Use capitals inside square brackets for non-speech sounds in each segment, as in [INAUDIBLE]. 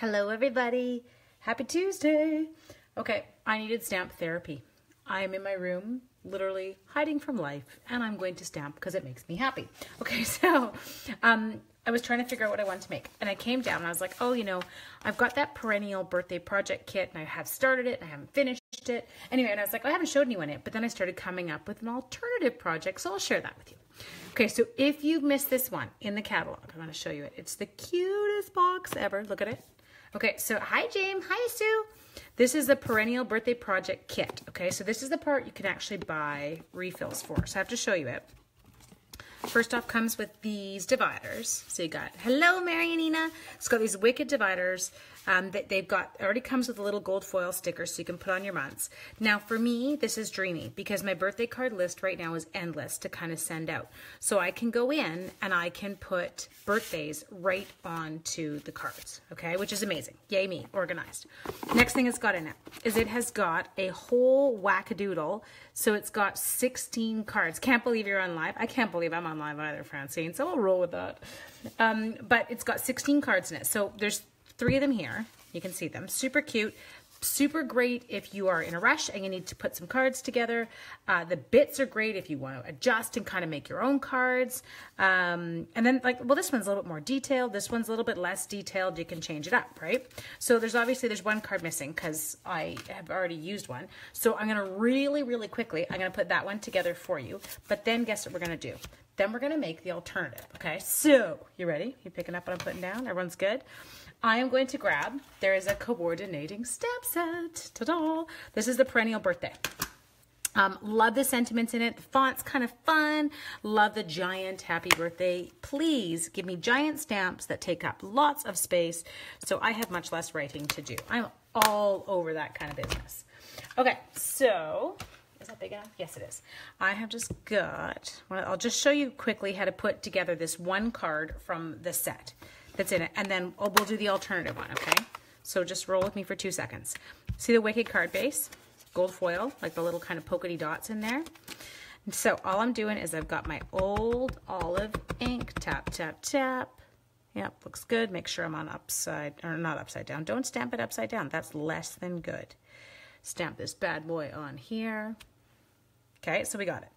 Hello, everybody. Happy Tuesday. Okay, I needed stamp therapy. I am in my room, literally hiding from life, and I'm going to stamp because it makes me happy. [LAUGHS] Okay, so um, I was trying to figure out what I wanted to make, and I came down and I was like, oh, you know, I've got that perennial birthday project kit, and I have started it, and I haven't finished it. Anyway, and I was like, I haven't showed anyone it, but then I started coming up with an alternative project, so I'll share that with you. Okay, so if you've missed this one in the catalog, I'm going to show you it. It's the cutest box ever. Look at it. Okay, so hi, James. Hi, Sue. This is the Perennial Birthday Project Kit. Okay, so this is the part you can actually buy refills for. So I have to show you it. First off comes with these dividers. So you got, hello, Marianina. It's got these wicked dividers um, that they've got, already comes with a little gold foil sticker so you can put on your months. Now for me, this is dreamy because my birthday card list right now is endless to kind of send out. So I can go in and I can put birthdays right onto the cards, okay? Which is amazing. Yay me, organized. Next thing it's got in it is it has got a whole wackadoodle so it's got 16 cards. Can't believe you're on live. I can't believe I'm on live either, Francine. So I'll roll with that. Um, but it's got 16 cards in it. So there's three of them here. You can see them. Super cute super great if you are in a rush and you need to put some cards together. Uh, the bits are great if you want to adjust and kind of make your own cards. Um, and then like, well, this one's a little bit more detailed. This one's a little bit less detailed. You can change it up, right? So there's obviously, there's one card missing because I have already used one. So I'm going to really, really quickly, I'm going to put that one together for you. But then guess what we're going to do? Then we're going to make the alternative. Okay. So you ready? You picking up what I'm putting down? Everyone's good? I am going to grab, there is a coordinating stamp set. Ta-da! This is the perennial birthday. Um, love the sentiments in it. The font's kind of fun. Love the giant happy birthday. Please give me giant stamps that take up lots of space so I have much less writing to do. I'm all over that kind of business. Okay, so is that big enough? Yes, it is. I have just got, I'll just show you quickly how to put together this one card from the set that's in it. And then oh, we'll do the alternative one, okay? So just roll with me for two seconds. See the Wicked card base? Gold foil, like the little kind of polka dots in there. So all I'm doing is I've got my old olive ink, tap, tap, tap. Yep, looks good. Make sure I'm on upside, or not upside down. Don't stamp it upside down. That's less than good. Stamp this bad boy on here. Okay, so we got it.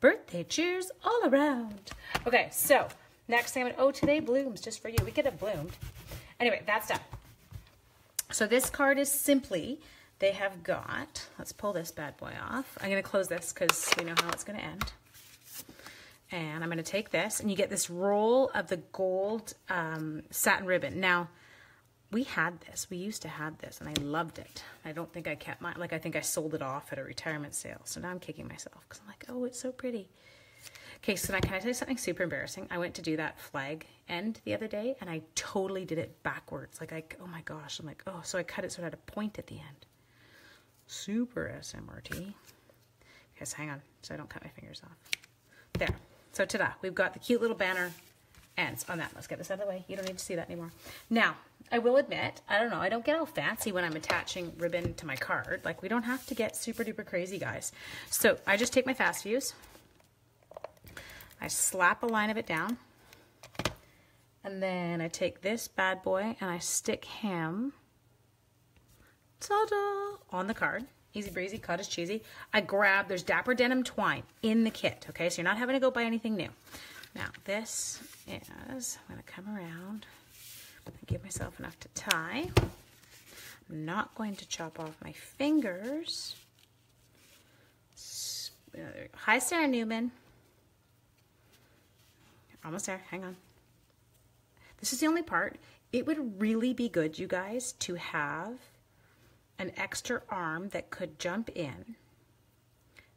Birthday cheers all around. Okay, so Next thing, oh, today blooms just for you. We could have bloomed. Anyway, that's done. So this card is simply, they have got, let's pull this bad boy off. I'm going to close this because we know how it's going to end. And I'm going to take this, and you get this roll of the gold um, satin ribbon. Now, we had this. We used to have this, and I loved it. I don't think I kept mine. Like, I think I sold it off at a retirement sale. So now I'm kicking myself because I'm like, oh, it's so pretty. Okay, so now can I tell you something super embarrassing? I went to do that flag end the other day and I totally did it backwards. Like I, oh my gosh, I'm like, oh, so I cut it so it had a point at the end. Super SMRT. Guys, hang on, so I don't cut my fingers off. There. So ta-da, we've got the cute little banner ends on that. Let's get this out of the way. You don't need to see that anymore. Now, I will admit, I don't know, I don't get all fancy when I'm attaching ribbon to my card. Like, we don't have to get super duper crazy, guys. So I just take my fast fuse I slap a line of it down. And then I take this bad boy and I stick him ta-da, on the card. Easy breezy, cut cottage cheesy. I grab, there's Dapper Denim twine in the kit, okay? So you're not having to go buy anything new. Now, this is, I'm to come around and give myself enough to tie. I'm not going to chop off my fingers. Uh, hi, Sarah Newman. Almost there. Hang on. This is the only part. It would really be good, you guys, to have an extra arm that could jump in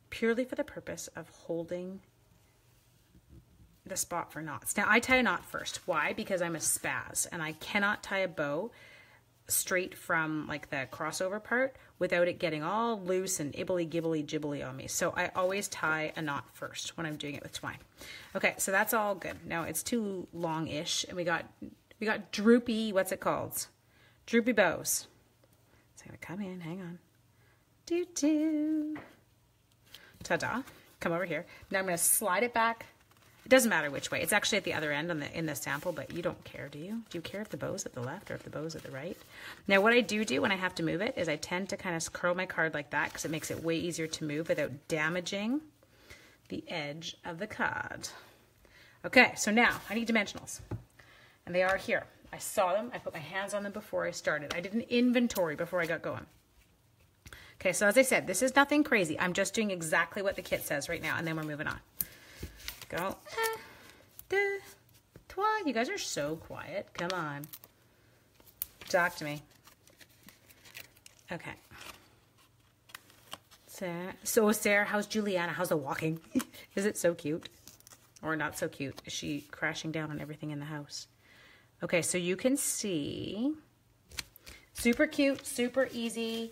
purely for the purpose of holding the spot for knots. Now, I tie a knot first. Why? Because I'm a spaz and I cannot tie a bow straight from like the crossover part without it getting all loose and ibbly gibbly jibbly on me. So I always tie a knot first when I'm doing it with twine. Okay, so that's all good. Now it's too long-ish and we got we got droopy, what's it called? Droopy bows. I'm gonna come in, hang on. Do do. Ta-da. Come over here. Now I'm gonna slide it back It doesn't matter which way. It's actually at the other end on the in the sample, but you don't care, do you? Do you care if the bow's at the left or if the bow's at the right? Now, what I do do when I have to move it is I tend to kind of curl my card like that because it makes it way easier to move without damaging the edge of the card. Okay, so now I need dimensionals. And they are here. I saw them. I put my hands on them before I started. I did an inventory before I got going. Okay, so as I said, this is nothing crazy. I'm just doing exactly what the kit says right now, and then we're moving on. Go. Ah, deux. You guys are so quiet. Come on. Talk to me. Okay. Sarah. So, Sarah, how's Juliana? How's the walking? [LAUGHS] is it so cute? Or not so cute? Is she crashing down on everything in the house? Okay, so you can see. Super cute, super easy.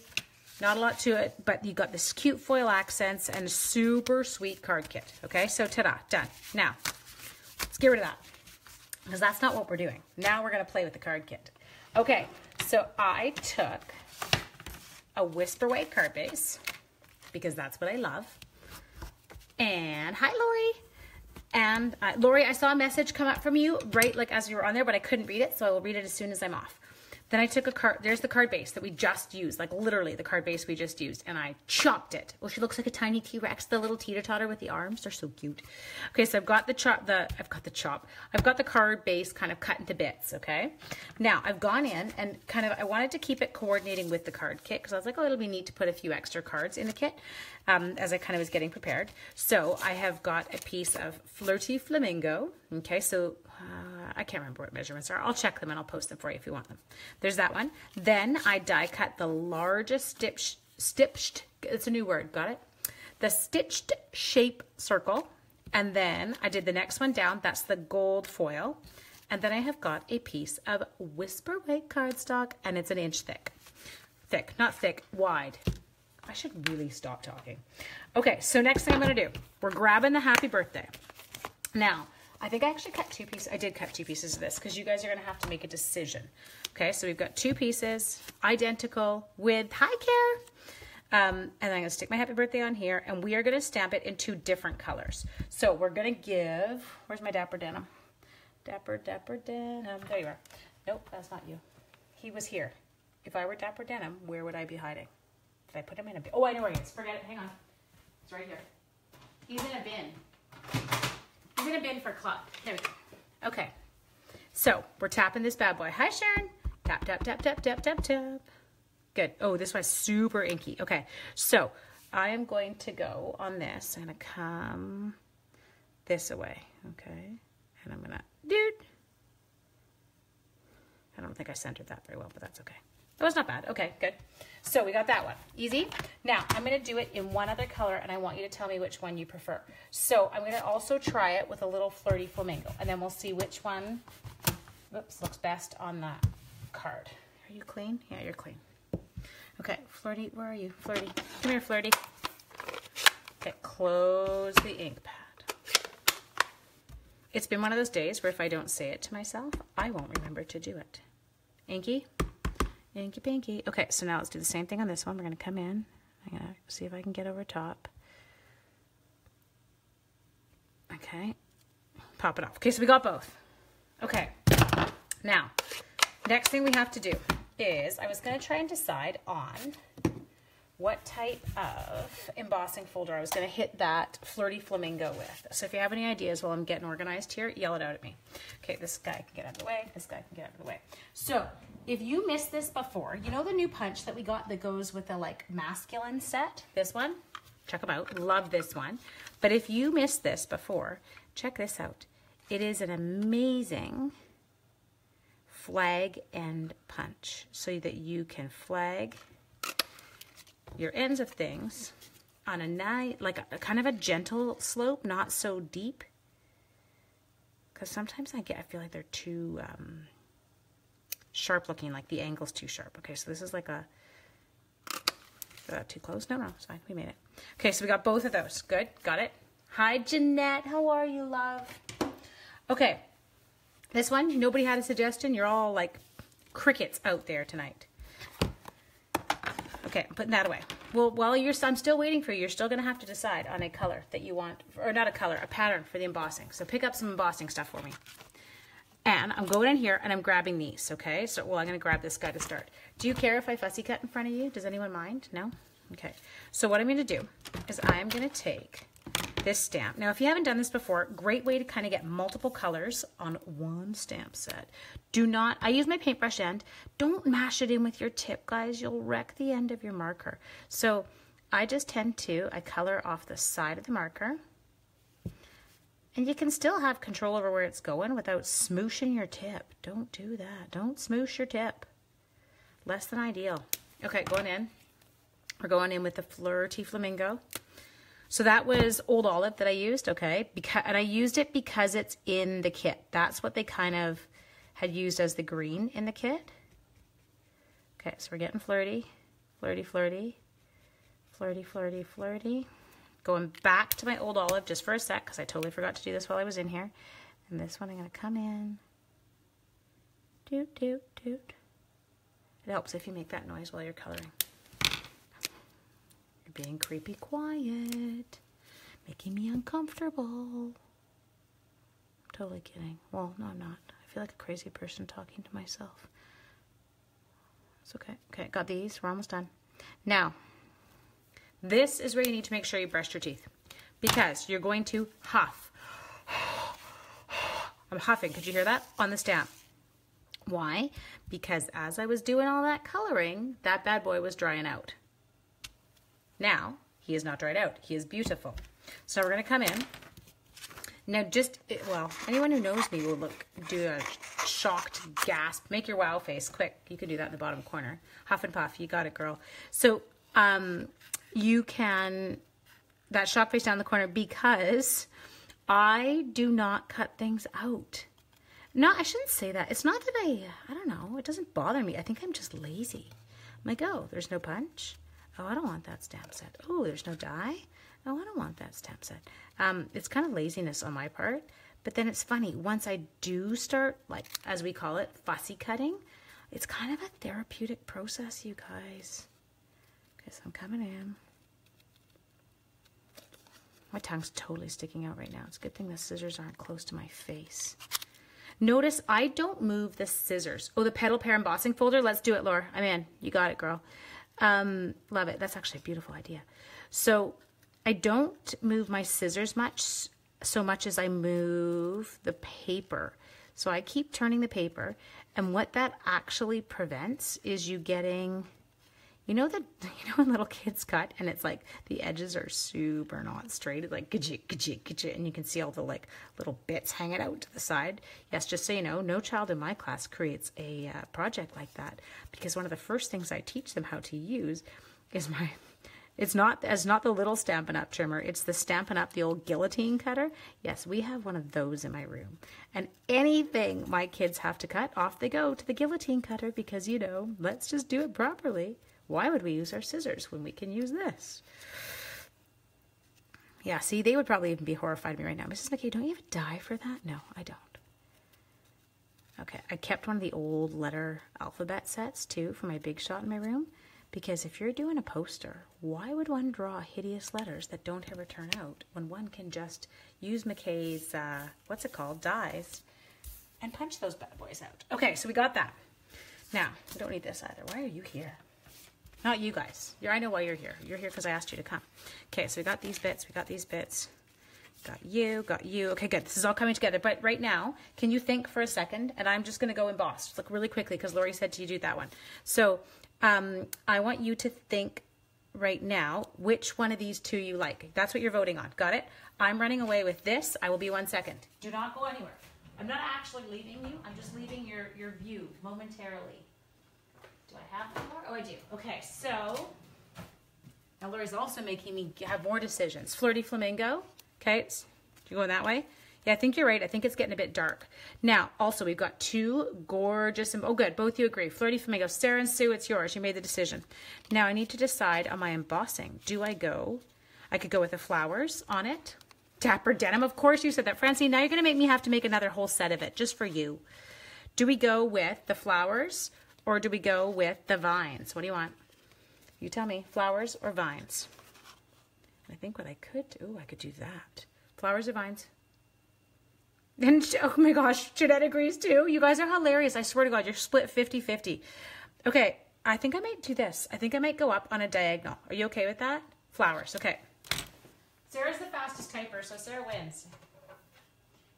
Not a lot to it, but you got this cute foil accents and a super sweet card kit. Okay, so ta-da, done. Now, let's get rid of that because that's not what we're doing. Now we're gonna play with the card kit. Okay, so I took a Whisper White card base because that's what I love. And hi, Lori. And uh, Lori, I saw a message come up from you right like as you were on there, but I couldn't read it, so I will read it as soon as I'm off. Then I took a card, there's the card base that we just used, like literally the card base we just used, and I chopped it. Well, she looks like a tiny T-Rex, the little teeter-totter with the arms. They're so cute. Okay, so I've got the chop, the, I've got the chop. I've got the card base kind of cut into bits, okay? Now, I've gone in and kind of, I wanted to keep it coordinating with the card kit, because I was like, oh, it'll be neat to put a few extra cards in the kit, um, as I kind of was getting prepared. So I have got a piece of Flirty Flamingo, okay? So uh, I can't remember what measurements are. I'll check them and I'll post them for you if you want them. There's that one. Then I die cut the largest stitched, stitched, it's a new word, got it? The stitched shape circle. And then I did the next one down. That's the gold foil. And then I have got a piece of Whisper White cardstock and it's an inch thick. Thick, not thick, wide. I should really stop talking. Okay, so next thing I'm gonna do, we're grabbing the happy birthday. Now, I think I actually cut two pieces. I did cut two pieces of this because you guys are going to have to make a decision. Okay, so we've got two pieces, identical with high care. Um, and I'm going to stick my happy birthday on here and we are going to stamp it in two different colors. So we're going to give, where's my Dapper Denim? Dapper, Dapper Denim. There you are. Nope, that's not you. He was here. If I were Dapper Denim, where would I be hiding? Did I put him in a bin? Oh, I know where he is. Forget it. Hang on. It's right here. He's in a bin. I'm gonna bin for club. There we go. Okay. So we're tapping this bad boy. Hi, Sharon. Tap, tap, tap, tap, tap, tap, tap. Good. Oh, this one's super inky. Okay. So I am going to go on this. I'm gonna come this away. Okay. And I'm gonna, dude. I don't think I centered that very well, but that's okay. That was not bad. Okay, good. So we got that one. Easy. Now, I'm going to do it in one other color, and I want you to tell me which one you prefer. So I'm going to also try it with a little flirty flamingo, and then we'll see which one whoops, looks best on that card. Are you clean? Yeah, you're clean. Okay, Flirty, where are you? Flirty. Come here, Flirty. Okay, close the ink pad. It's been one of those days where if I don't say it to myself, I won't remember to do it. Inky? Inky pinky. Okay, so now let's do the same thing on this one. We're going to come in. I'm going to see if I can get over top. Okay. Pop it off. Okay, so we got both. Okay. Now, next thing we have to do is I was going to try and decide on what type of embossing folder I was going to hit that Flirty Flamingo with. So if you have any ideas while I'm getting organized here, yell it out at me. Okay, this guy can get out of the way. This guy can get out of the way. So if you missed this before, you know the new punch that we got that goes with the like masculine set? This one? Check them out. Love this one. But if you missed this before, check this out. It is an amazing flag end punch so that you can flag your ends of things on a nice, like a, kind of a gentle slope, not so deep. Because sometimes I get, I feel like they're too um, sharp looking, like the angle's too sharp. Okay, so this is like a, uh, too close? No, no, fine. We made it. Okay, so we got both of those. Good, got it. Hi, Jeanette. How are you, love? Okay, this one, nobody had a suggestion. You're all like crickets out there tonight. Okay, I'm putting that away. well, while you're, I'm still waiting for you, you're still to have to decide on a color that you want, or not a color, a pattern for the embossing. So pick up some embossing stuff for me. And I'm going in here and I'm grabbing these, okay? So, well, I'm to grab this guy to start. Do you care if I fussy cut in front of you? Does anyone mind? No? Okay. So what I'm to do is I'm to take this stamp. Now, if you haven't done this before, great way to kind of get multiple colors on one stamp set. Do not, I use my paintbrush end. Don't mash it in with your tip, guys. You'll wreck the end of your marker. So I just tend to, I color off the side of the marker. And you can still have control over where it's going without smooshing your tip. Don't do that. Don't smoosh your tip. Less than ideal. Okay, going in. We're going in with the Flirty Flamingo. So that was Old Olive that I used, okay? Because, and I used it because it's in the kit. That's what they kind of had used as the green in the kit. Okay, so we're getting flirty, flirty, flirty, flirty, flirty, flirty. Going back to my Old Olive just for a sec because I totally forgot to do this while I was in here. And this one I'm going to come in. Doot, doot, doot. It helps if you make that noise while you're coloring being creepy quiet, making me uncomfortable. I'm totally kidding. Well, no, I'm not. I feel like a crazy person talking to myself. It's okay. Okay, got these. We're almost done. Now, this is where you need to make sure you brush your teeth because you're going to huff. I'm huffing. Could you hear that? On the stamp. Why? Because as I was doing all that coloring, that bad boy was drying out. Now, he is not dried out. He is beautiful. So we're going to come in. Now, just, well, anyone who knows me will look, do a shocked gasp. Make your wow face quick. You can do that in the bottom corner. Huff and puff. You got it, girl. So, um, you can, that shock face down the corner because I do not cut things out. No, I shouldn't say that. It's not that I, I don't know. It doesn't bother me. I think I'm just lazy. I'm like, oh, there's no punch. Oh, I don't want that stamp set. Oh, there's no die. Oh, I don't want that stamp set. Um, it's kind of laziness on my part. But then it's funny, once I do start, like, as we call it, fussy cutting, it's kind of a therapeutic process, you guys. Okay, so I'm coming in. My tongue's totally sticking out right now. It's a good thing the scissors aren't close to my face. Notice I don't move the scissors. Oh, the Petal pair embossing folder. Let's do it, Laura. I'm in. You got it, girl. Um, love it. That's actually a beautiful idea. So I don't move my scissors much, so much as I move the paper. So I keep turning the paper, and what that actually prevents is you getting you know that [LAUGHS] you know when little kids cut and it's like the edges are super not straight, it's like gajit, gajit, gajit, and you can see all the like little bits hanging out to the side. Yes, just so you know, no child in my class creates a uh, project like that because one of the first things I teach them how to use is my [LAUGHS] it's not as not the little Stampin' Up trimmer, it's the Stampin' Up, the old guillotine cutter. Yes, we have one of those in my room. And anything my kids have to cut, off they go to the guillotine cutter because, you know, let's just do it properly. Why would we use our scissors when we can use this? Yeah, see, they would probably even be horrified me right now. Mrs. McKay, don't you a die for that? No, I don't. Okay, I kept one of the old letter alphabet sets too for my big shot in my room because if you're doing a poster, why would one draw hideous letters that don't ever turn out when one can just use McKay's, uh, what's it called, dies, and punch those bad boys out. Okay, so we got that. Now, we don't need this either. Why are you here? Not you guys. You're, I know why you're here. You're here because I asked you to come. Okay, so we got these bits. We got these bits. Got you, got you. Okay, good. This is all coming together. But right now, can you think for a second? And I'm just going to go embossed. Look really quickly because Lori said to you do that one. So um, I want you to think right now which one of these two you like. That's what you're voting on. Got it? I'm running away with this. I will be one second. Do not go anywhere. I'm not actually leaving you. I'm just leaving your, your view momentarily. Do I have do. Okay, so now Lori's also making me have more decisions. Flirty Flamingo. Okay, you going that way? Yeah, I think you're right. I think it's getting a bit dark. Now, also, we've got two gorgeous, oh good, both you agree. Flirty Flamingo. Sarah and Sue, it's yours. You made the decision. Now, I need to decide on my embossing. Do I go, I could go with the flowers on it. Dapper Denim, of course you said that. Francine, now you're going to make me have to make another whole set of it, just for you. Do we go with the flowers or do we go with the vines? What do you want? You tell me, flowers or vines? I think what I could do, I could do that. Flowers or vines? [LAUGHS] And oh my gosh, Jeanette agrees too. You guys are hilarious. I swear to God, you're split 50-50. Okay, I think I might do this. I think I might go up on a diagonal. Are you okay with that? Flowers, okay. Sarah's the fastest typer, so Sarah wins.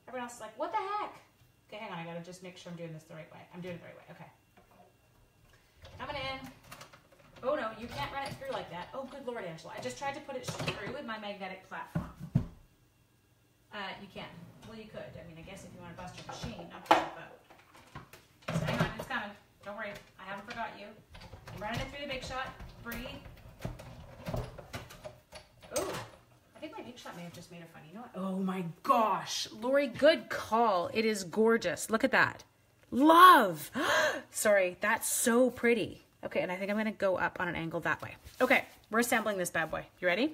Everyone else is like, what the heck? Okay, hang on. I gotta just make sure I'm doing this the right way. I'm doing it the right way. Okay. In. Oh no, you can't run it through like that. Oh, good Lord, Angela. I just tried to put it through with my magnetic platform. Uh, you can. Well, you could. I mean, I guess if you want to bust your machine, not your boat. So hang on, it's coming. Don't worry. I haven't forgot you. I'm running it through the big shot. Breathe. Oh, I think my big shot may have just made a funny noise. Oh my gosh. Lori, good call. It is gorgeous. Look at that. Love. [GASPS] Sorry, that's so pretty. Okay, and I think I'm gonna go up on an angle that way. Okay, we're assembling this bad boy. You ready?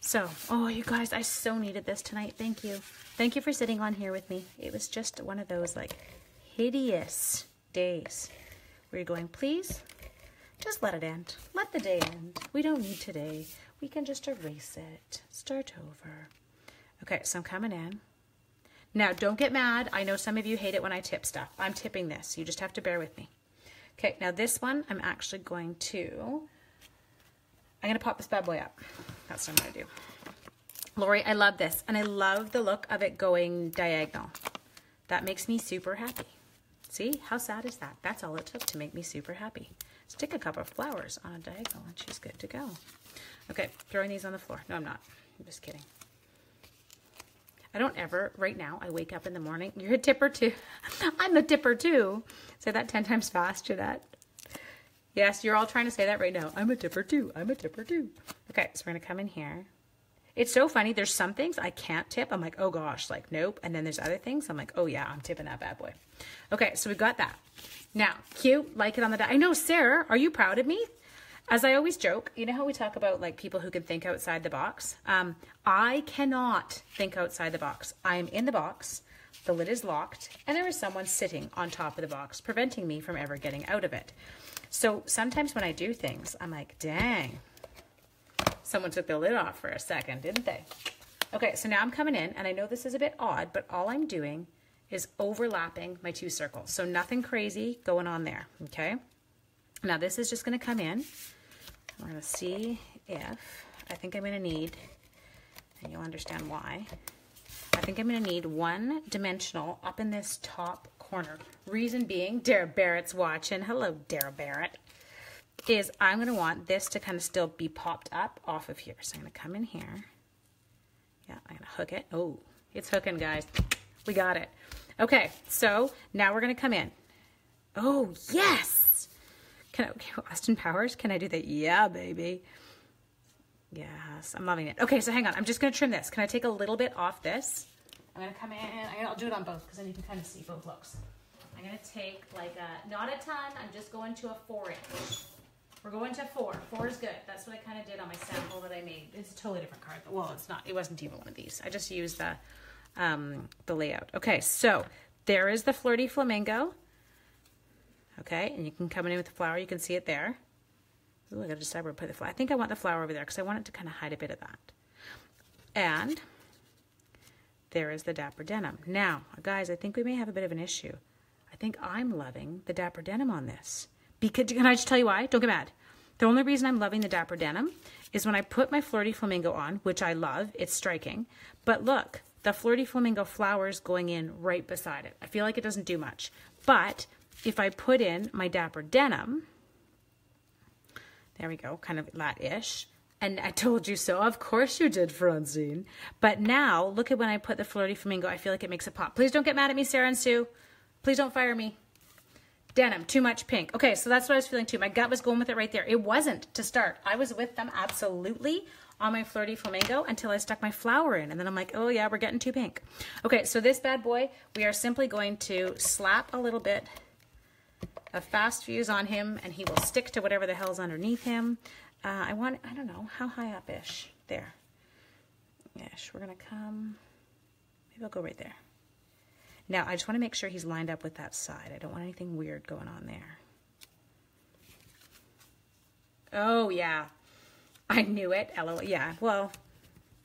So, oh, you guys, I so needed this tonight. Thank you. Thank you for sitting on here with me. It was just one of those like hideous days where you're going, please, just let it end. Let the day end. We don't need today. We can just erase it. Start over. Okay, so I'm coming in. Now, don't get mad. I know some of you hate it when I tip stuff. I'm tipping this. You just have to bear with me. Okay, now this one, I'm actually going to, I'm to pop this bad boy up. That's what I'm to do. Lori, I love this. And I love the look of it going diagonal. That makes me super happy. See, how sad is that? That's all it took to make me super happy. Stick a couple of flowers on a diagonal and she's good to go. Okay, throwing these on the floor. No, I'm not. I'm just kidding. I don't ever, right now, I wake up in the morning. You're a tipper too. [LAUGHS] I'm a tipper too. Say that 10 times fast, Jeanette. Yes, you're all trying to say that right now. I'm a tipper too. I'm a tipper too. Okay, so we're going to come in here. It's so funny. There's some things I can't tip. I'm like, oh gosh, like nope. And then there's other things I'm like, oh yeah, I'm tipping that bad boy. Okay, so we've got that. Now, cute, like it on the, I know, Sarah, are you proud of me? As I always joke, you know how we talk about like people who can think outside the box? Um, I cannot think outside the box. I am in the box, the lid is locked, and there is someone sitting on top of the box, preventing me from ever getting out of it. So sometimes when I do things, I'm like, dang, someone took the lid off for a second, didn't they? Okay, so now I'm coming in, and I know this is a bit odd, but all I'm doing is overlapping my two circles. So nothing crazy going on there, okay? Now this is just gonna come in. We're gonna see if, I think I'm gonna need, and you'll understand why, I think I'm gonna need one dimensional up in this top corner. Reason being, Dara Barrett's watching. Hello, Dara Barrett. Is I'm gonna want this to kind of still be popped up off of here. So I'm gonna come in here. Yeah, I'm gonna hook it. Oh, it's hooking, guys. We got it. Okay, so now we're gonna come in. Oh, yes! Can I, okay, Austin Powers, can I do that? Yeah, baby. Yes, I'm loving it. Okay, so hang on. I'm just gonna trim this. Can I take a little bit off this? I'm gonna come in, I'll do it on both because then you can kind of see both looks. I'm gonna take like a, not a ton, I'm just going to a four inch. We're going to four. Four is good. That's what I kind of did on my sample that I made. It's a totally different card. Well, it's not. It wasn't even one of these. I just used the um, the layout. Okay, so there is the Flirty Flamingo. Okay, and you can come in with the flower. You can see it there. Ooh, I gotta decide where to put the flower. I think I want the flower over there because I want it to kind of hide a bit of that. And there is the Dapper Denim. Now, guys, I think we may have a bit of an issue. I think I'm loving the Dapper Denim on this. Because, can I just tell you why? Don't get mad. The only reason I'm loving the Dapper Denim is when I put my Flirty Flamingo on, which I love, it's striking. But look, the Flirty Flamingo flowers going in right beside it. I feel like it doesn't do much. But if I put in my Dapper Denim, there we go, kind of that-ish, and I told you so. Of course you did, Francine. But now, look at when I put the Flirty Flamingo. I feel like it makes it pop. Please don't get mad at me, Sarah and Sue. Please don't fire me. Denim, too much pink. Okay, so that's what I was feeling too. My gut was going with it right there. It wasn't to start. I was with them absolutely on my Flirty Flamingo until I stuck my flower in. And then I'm like, oh yeah, we're getting too pink. Okay, so this bad boy, we are simply going to slap a little bit of fast fuse on him and he will stick to whatever the hell's underneath him. Uh, I want, I don't know, how high up-ish? There. Ish. We're going to come, maybe I'll go right there. Now, I just want to make sure he's lined up with that side. I don't want anything weird going on there. Oh, yeah. I knew it. LOL. Yeah, well,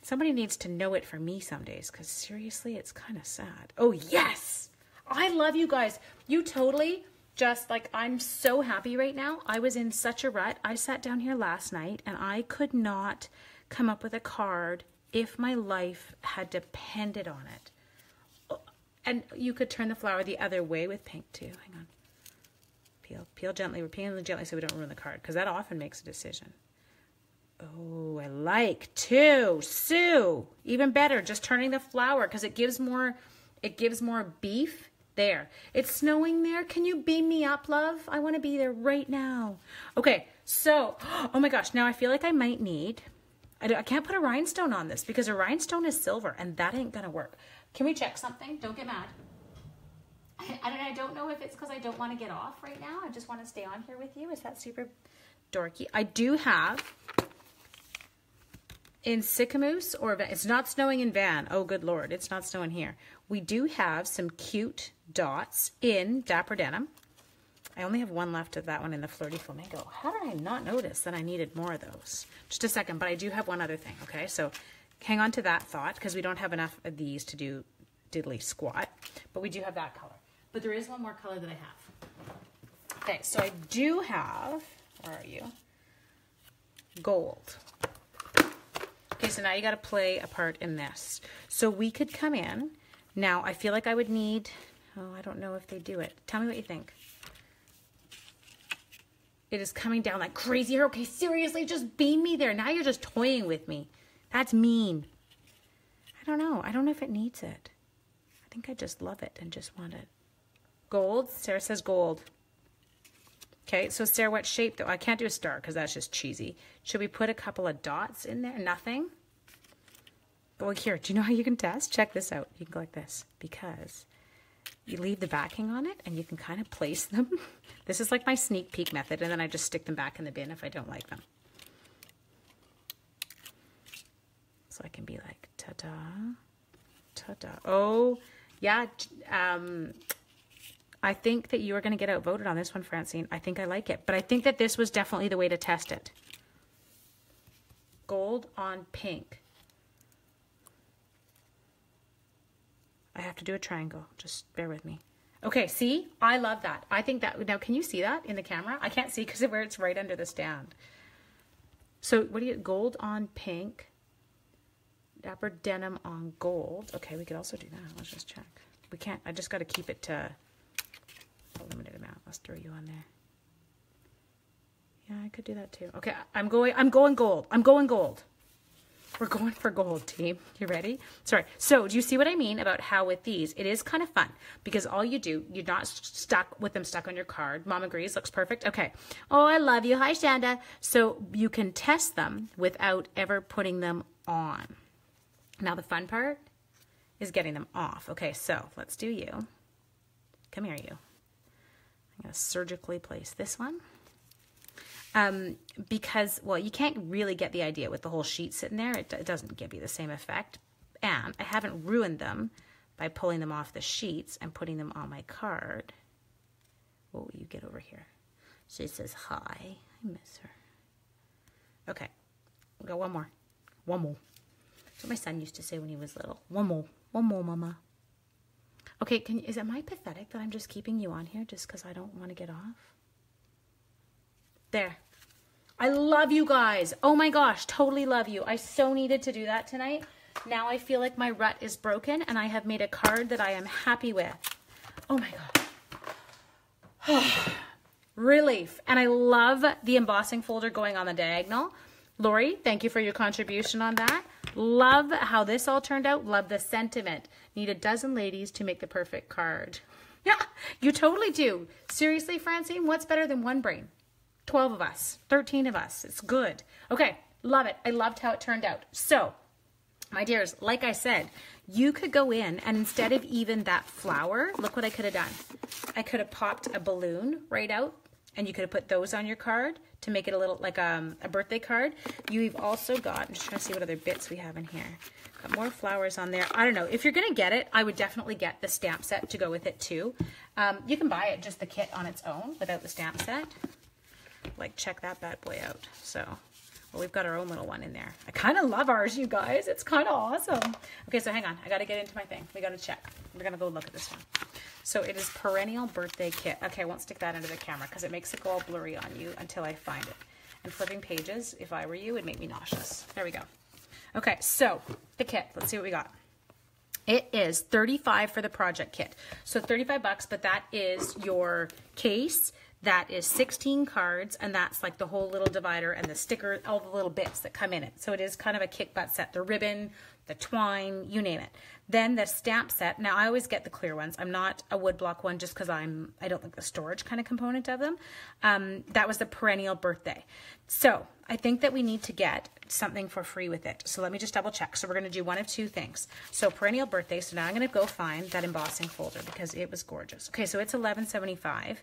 somebody needs to know it for me some days because seriously, it's kind of sad. Oh, yes. I love you guys. You totally just like, I'm so happy right now. I was in such a rut. I sat down here last night and I could not come up with a card if my life had depended on it. Oh, and you could turn the flower the other way with pink too. Hang on. Peel, peel gently. We're peeling gently so we don't ruin the card because that often makes a decision. Oh, I like too. Sue. Even better, just turning the flower because it gives more it gives more beef there. It's snowing there. Can you beam me up, love? I want to be there right now. Okay, so, [GASPS] oh my gosh, now I feel like I might need, I, I can't put a rhinestone on this because a rhinestone is silver and that ain't going to work. Can we check something? Don't get mad. I, I, I don't know if it's because I don't want to get off right now. I just want to stay on here with you. Is that super dorky? I do have in Sicamous or it's not snowing in Van. Oh, good Lord. It's not snowing here. We do have some cute dots in Dapper Denim. I only have one left of that one in the Flirty Flamingo. How did I not notice that I needed more of those? Just a second, but I do have one other thing, okay? So hang on to that thought because we don't have enough of these to do diddly squat, but we do have that color. But there is one more color that I have. Okay, so I do have, where are you? Gold. Okay, so now you got to play a part in this. So we could come in. Now, I feel like I would need, oh, I don't know if they do it. Tell me what you think. It is coming down like crazy here. Okay, seriously, just beam me there. Now you're just toying with me. That's mean. I don't know. I don't know if it needs it. I think I just love it and just want it. Gold. Sarah says gold. Okay, so Sarah, what shape though? I can't do a star because that's just cheesy. Should we put a couple of dots in there? Nothing? Well, here, do you know how you can test? Check this out. You can go like this because you leave the backing on it and you can kind of place them. [LAUGHS] this is like my sneak peek method and then I just stick them back in the bin if I don't like them. So I can be like, ta-da, ta-da. Oh, yeah, um, I think that you are going to get outvoted on this one, Francine. I think I like it. But I think that this was definitely the way to test it. Gold on pink. I have to do a triangle. Just bear with me. Okay, see? I love that. I think that, now can you see that in the camera? I can't see because of where it's right under the stand. So what do you, gold on pink, dapper denim on gold. Okay, we could also do that. Let's just check. We can't, I just got to keep it to a limited amount. Let's throw you on there. Yeah, I could do that too. Okay, I'm going, I'm going gold. I'm going gold. We're going for gold, team. You ready? Sorry. So do you see what I mean about how with these, it is kind of fun because all you do, you're not stuck with them stuck on your card. Mom agrees. Looks perfect. Okay. Oh, I love you. Hi, Shanda. So you can test them without ever putting them on. Now the fun part is getting them off. Okay, so let's do you. Come here, you. To surgically place this one um, because, well, you can't really get the idea with the whole sheet sitting there. It, it doesn't give you the same effect. And I haven't ruined them by pulling them off the sheets and putting them on my card. What will you get over here? She says, hi. I miss her. Okay, we'll go one more. One more. That's what my son used to say when he was little. One more. One more, mama. Okay, can is it my pathetic that I'm just keeping you on here just because I don't want to get off? There. I love you guys. Oh my gosh, totally love you. I so needed to do that tonight. Now I feel like my rut is broken and I have made a card that I am happy with. Oh my gosh. [SIGHS] Relief. And I love the embossing folder going on the diagonal. Lori, thank you for your contribution on that. Love how this all turned out. Love the sentiment. Need a dozen ladies to make the perfect card. [LAUGHS] Yeah, you totally do. Seriously, Francine, what's better than one brain? 12 of us, 13 of us. It's good. Okay, love it. I loved how it turned out. So, my dears, like I said, you could go in and instead of even that flower, look what I could have done. I could have popped a balloon right out and you could have put those on your card to make it a little like um, a birthday card. You've also got, I'm just trying to see what other bits we have in here. Got more flowers on there. I don't know. If you're going to get it, I would definitely get the stamp set to go with it too. Um, you can buy it just the kit on its own without the stamp set. like check that bad boy out. So, well, we've got our own little one in there. I kind of love ours, you guys. It's kind of awesome. Okay, so hang on. I got to get into my thing. We got to check. We're going to go look at this one. So it is Perennial Birthday Kit. Okay, I won't stick that into the camera because it makes it go all blurry on you until I find it. And flipping pages, if I were you, would make me nauseous. There we go. Okay, so the kit. Let's see what we got. It is 35 for the project kit. So 35 bucks, but that is your case. That is 16 cards, and that's like the whole little divider and the sticker, all the little bits that come in it. So it is kind of a kick butt set. The ribbon, the twine, you name it. Then the stamp set. Now I always get the clear ones. I'm not a woodblock one just because I'm I don't like the storage kind of component of them. Um, that was the perennial birthday. So I think that we need to get something for free with it. So let me just double check. So we're going to do one of two things. So perennial birthday. So now I'm going to go find that embossing folder because it was gorgeous. Okay, so it's 11.75.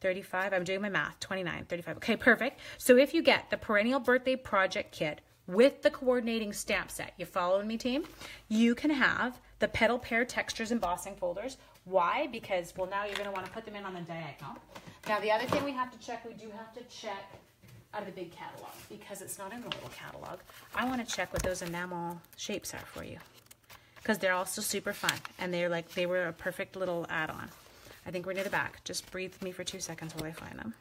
35, I'm doing my math, 29, 35. Okay, perfect. So if you get the perennial birthday project kit with the coordinating stamp set. You following me, team? You can have the petal pair textures embossing folders. Why? Because, well, now you're going to want to put them in on the diagonal. Now, the other thing we have to check, we do have to check out of the big catalog because it's not in the little catalog. I want to check what those enamel shapes are for you because they're also super fun and they're like, they were a perfect little add-on. I think we're near the back. Just breathe with me for two seconds while I find them.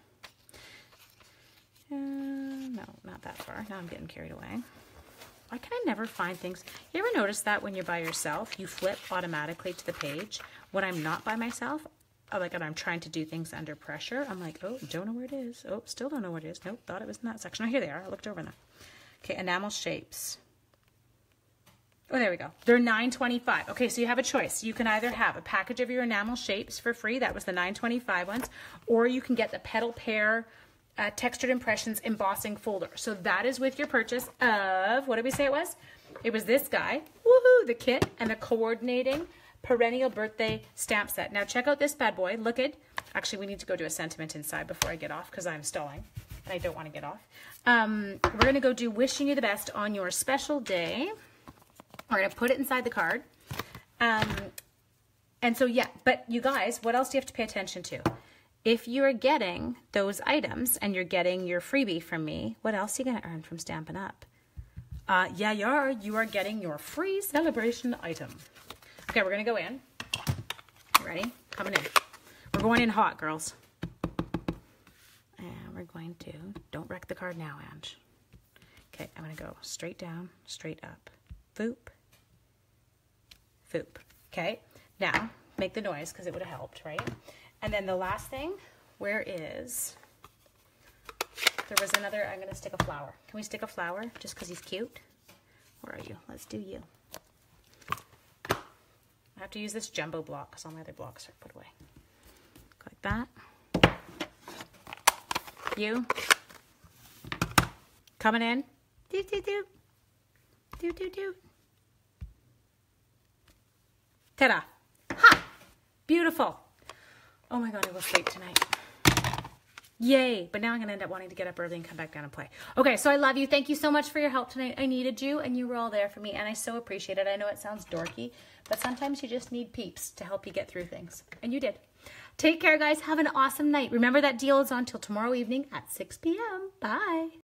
Uh, no, not that far. Now I'm getting carried away. Why can I never find things? You ever notice that when you're by yourself, you flip automatically to the page? When I'm not by myself, uh, like when I'm trying to do things under pressure, I'm like, oh, don't know where it is. Oh, still don't know where it is. Nope, thought it was in that section. Oh, here they are. I looked over them. Okay, enamel shapes. Oh, there we go. They're $9.25. Okay, so you have a choice. You can either have a package of your enamel shapes for free. That was the $9.25 ones. Or you can get the petal pair uh, textured impressions embossing folder. So that is with your purchase of, what did we say it was? It was this guy, woohoo, the kit and the coordinating perennial birthday stamp set. Now check out this bad boy. Look at, actually we need to go do a sentiment inside before I get off because I'm stalling and I don't want to get off. Um, we're going to go do wishing you the best on your special day. We're going to put it inside the card. Um, and so, yeah, but you guys, what else do you have to pay attention to? If you're getting those items and you're getting your freebie from me, what else are you going to earn from Stampin' Up? Uh, yeah, you are. You are getting your free celebration item. Okay, we're going to go in. Ready? Coming in. We're going in hot, girls. And we're going to, don't wreck the card now, Ange. Okay, I'm going to go straight down, straight up. Foop. Foop. Okay, now make the noise because it would have helped, right? And then the last thing, where is, there was another, I'm to stick a flower. Can we stick a flower just because he's cute? Where are you? Let's do you. I have to use this jumbo block because all my other blocks are put away. Like that. You. Coming in. Do, do, do. Do, do, do. Ta-da. Ha! Beautiful. Oh my God, I will sleep tonight. Yay. But now I'm going to end up wanting to get up early and come back down and play. Okay, so I love you. Thank you so much for your help tonight. I needed you, and you were all there for me, and I so appreciate it. I know it sounds dorky, but sometimes you just need peeps to help you get through things. And you did. Take care, guys. Have an awesome night. Remember that deal is on till tomorrow evening at 6 p.m. Bye.